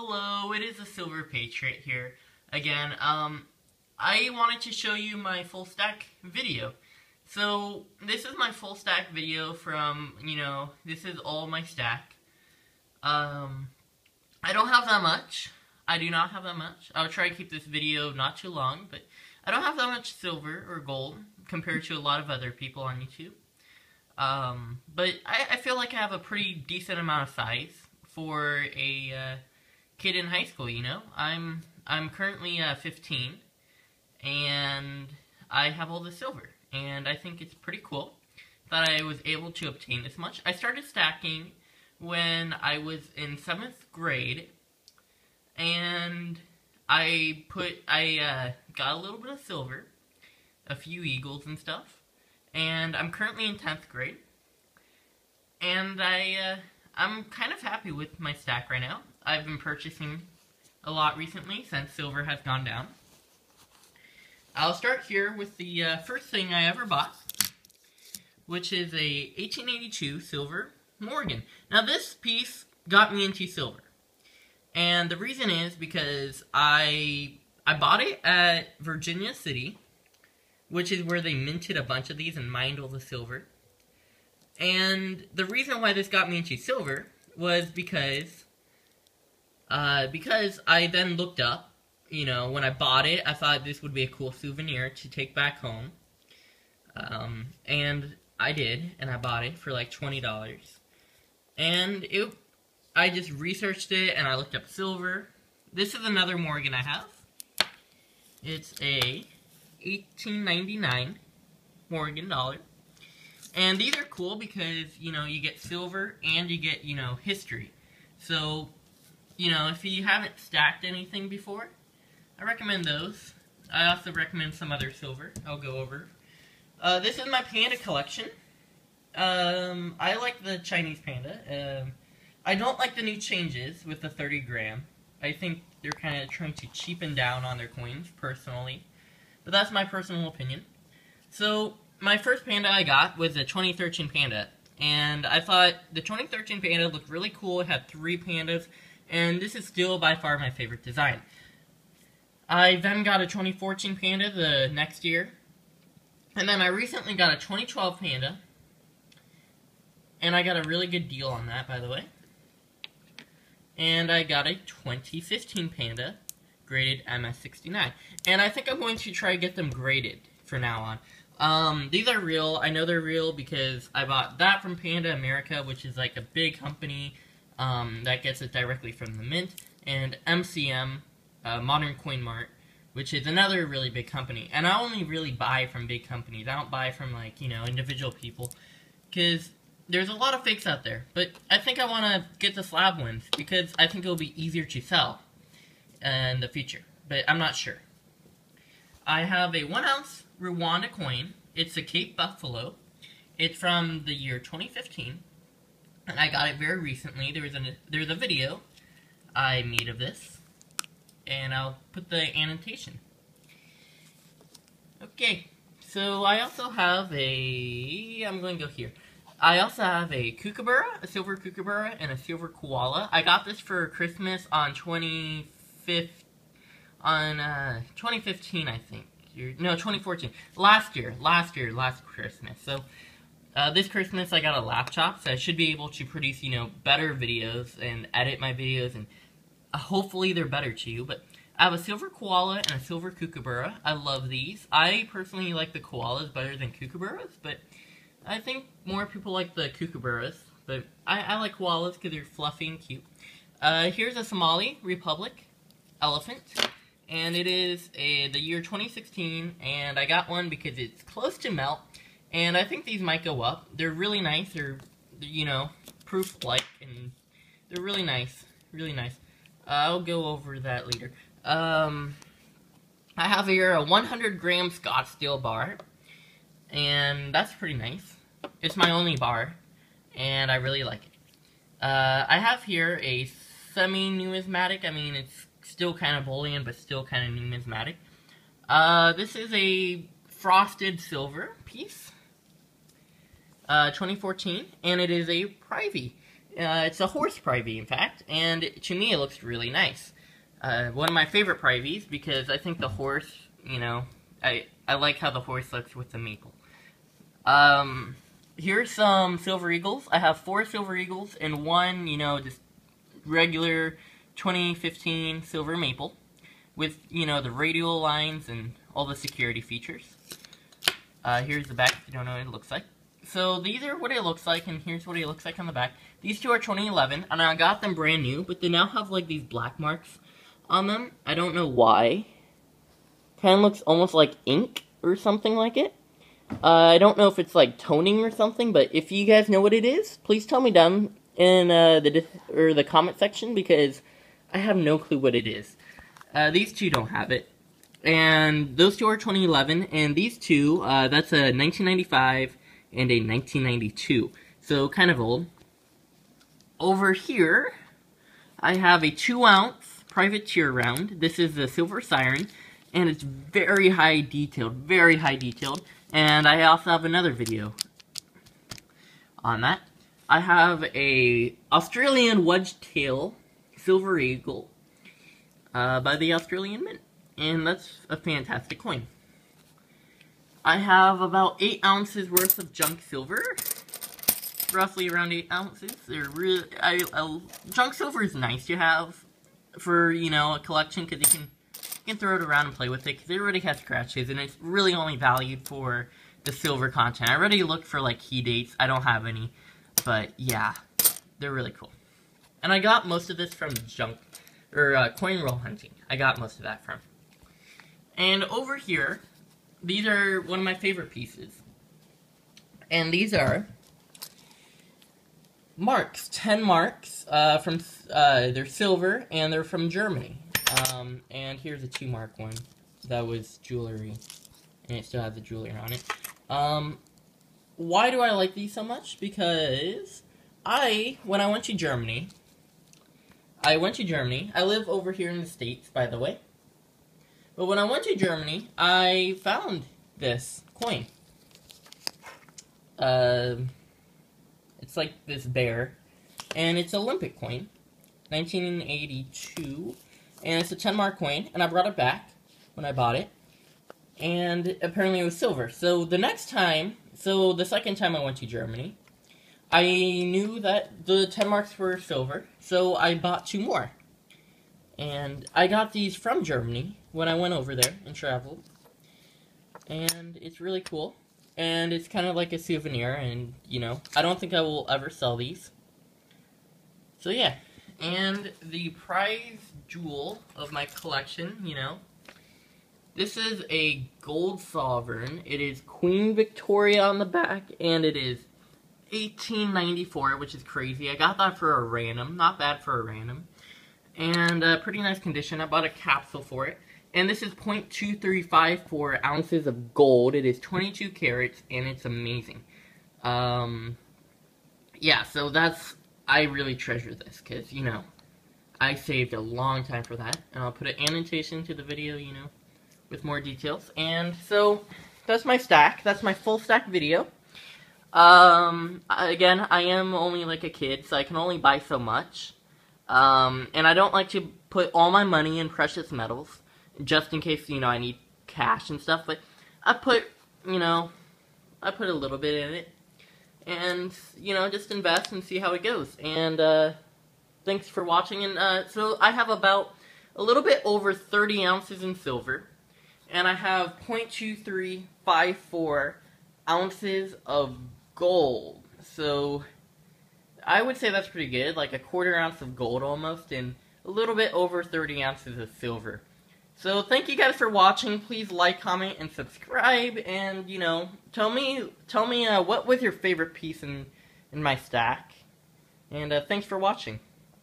Hello, it is a Silver Patriot here again. Um, I wanted to show you my full stack video. So, this is my full stack video from, you know, this is all my stack. Um, I don't have that much. I do not have that much. I'll try to keep this video not too long, but I don't have that much silver or gold compared to a lot of other people on YouTube. Um, but I, I feel like I have a pretty decent amount of size for a uh, kid in high school. You know, I'm I'm currently uh, 15, and I have all the silver, and I think it's pretty cool that I was able to obtain this much. I started stacking when I was in seventh grade, and I put I uh, got a little bit of silver, a few eagles and stuff, and I'm currently in tenth grade, and I. Uh, I'm kind of happy with my stack right now. I've been purchasing a lot recently since silver has gone down. I'll start here with the uh, first thing I ever bought, which is a 1882 silver Morgan. Now this piece got me into silver. And the reason is because I I bought it at Virginia City, which is where they minted a bunch of these and mined all the silver. And the reason why this got me into silver was because, uh, because I then looked up, you know, when I bought it, I thought this would be a cool souvenir to take back home. Um, and I did, and I bought it for like $20. And it, I just researched it, and I looked up silver. This is another Morgan I have. It's a 1899 Morgan dollar. And these are cool because, you know, you get silver and you get, you know, history. So, you know, if you haven't stacked anything before, I recommend those. I also recommend some other silver I'll go over. Uh, this is my panda collection. Um, I like the Chinese panda. Um, I don't like the new changes with the 30 gram. I think they're kind of trying to cheapen down on their coins, personally. But that's my personal opinion. So, my first panda I got was a 2013 panda. And I thought the 2013 panda looked really cool. It had three pandas. And this is still by far my favorite design. I then got a 2014 panda the next year. And then I recently got a 2012 panda. And I got a really good deal on that, by the way. And I got a 2015 panda graded MS69. And I think I'm going to try to get them graded for now on. Um, these are real. I know they're real because I bought that from Panda America, which is like a big company um, that gets it directly from the mint, and MCM, uh, Modern Coin Mart, which is another really big company. And I only really buy from big companies. I don't buy from like you know individual people because there's a lot of fakes out there. But I think I want to get the slab ones because I think it'll be easier to sell in the future. But I'm not sure. I have a one ounce Rwanda coin. It's a Cape Buffalo. It's from the year 2015, and I got it very recently. There was a there's a video I made of this, and I'll put the annotation. Okay, so I also have a. I'm going to go here. I also have a kookaburra, a silver kookaburra, and a silver koala. I got this for Christmas on 25th, on uh, 2015, I think. No, 2014. Last year. Last year. Last Christmas. So, uh, this Christmas I got a laptop, so I should be able to produce, you know, better videos and edit my videos, and uh, hopefully they're better to you. But I have a silver koala and a silver kookaburra. I love these. I personally like the koalas better than kookaburras, but I think more people like the kookaburras. But I, I like koalas because they're fluffy and cute. Uh, here's a Somali Republic elephant and it is a, the year 2016, and I got one because it's close to melt, and I think these might go up. They're really nice. They're, you know, proof-like, and they're really nice. Really nice. Uh, I'll go over that later. Um, I have here a 100 gram Scottsdale bar, and that's pretty nice. It's my only bar, and I really like it. Uh, I have here a semi-numismatic, I mean, it's still kind of bullion, but still kind of numismatic. Uh, this is a frosted silver piece, uh, 2014, and it is a Privy. Uh, it's a horse Privy, in fact, and to me it looks really nice. Uh, one of my favorite Privies because I think the horse, you know, I I like how the horse looks with the maple. Um, here's some Silver Eagles. I have four Silver Eagles and one, you know, just regular 2015 Silver Maple with, you know, the radial lines and all the security features. Uh, here's the back if you don't know what it looks like. So these are what it looks like, and here's what it looks like on the back. These two are 2011, and I got them brand new, but they now have like these black marks on them. I don't know why. Kind of looks almost like ink or something like it. Uh, I don't know if it's like toning or something, but if you guys know what it is, please tell me down in uh, the or the comment section because I have no clue what it is. Uh, these two don't have it, and those two are 2011, and these two uh, that's a 1995 and a 1992, so kind of old. Over here, I have a two ounce privateer round. This is the Silver Siren, and it's very high detailed, very high detailed. And I also have another video on that. I have a Australian Wedge Tail Silver Eagle uh, by the Australian Mint. And that's a fantastic coin. I have about 8 ounces worth of junk silver. Roughly around 8 ounces. They're really, I, I, junk silver is nice to have for, you know, a collection because you can you can throw it around and play with it because it already has scratches and it's really only valued for the silver content. I already looked for like key dates. I don't have any, but yeah, they're really cool. And I got most of this from junk or uh, coin roll hunting. I got most of that from. And over here, these are one of my favorite pieces. And these are marks, 10 marks uh, from, uh, they're silver and they're from Germany. Um, and here's a two mark one. That was jewelry. And it still has the jewelry on it. Um, why do I like these so much? Because I, when I went to Germany, I went to Germany. I live over here in the States, by the way. But when I went to Germany, I found this coin. Uh, it's like this bear. And it's Olympic coin. 1982 and it's a 10 mark coin, and I brought it back when I bought it, and apparently it was silver. So the next time, so the second time I went to Germany, I knew that the 10 marks were silver, so I bought two more. And I got these from Germany when I went over there and traveled. And it's really cool. And it's kind of like a souvenir, and, you know, I don't think I will ever sell these. So yeah. And the prize jewel of my collection, you know. This is a gold sovereign. It is Queen Victoria on the back, and it is 1894, which is crazy. I got that for a random. Not bad for a random. And uh, pretty nice condition. I bought a capsule for it. And this is 0.2354 ounces of gold. It is 22 carats, and it's amazing. Um, yeah, so that's I really treasure this because, you know, I saved a long time for that. And I'll put an annotation to the video, you know, with more details. And so, that's my stack. That's my full stack video. Um, again, I am only like a kid, so I can only buy so much. Um, and I don't like to put all my money in precious metals, just in case, you know, I need cash and stuff. But I put, you know, I put a little bit in it and you know just invest and see how it goes. And uh, thanks for watching. And uh, so I have about a little bit over 30 ounces in silver. And I have 0.2354 ounces of gold. So I would say that's pretty good like a quarter ounce of gold almost and a little bit over 30 ounces of silver so thank you guys for watching. Please like, comment, and subscribe. And you know, tell me, tell me, uh, what was your favorite piece in in my stack. And uh, thanks for watching.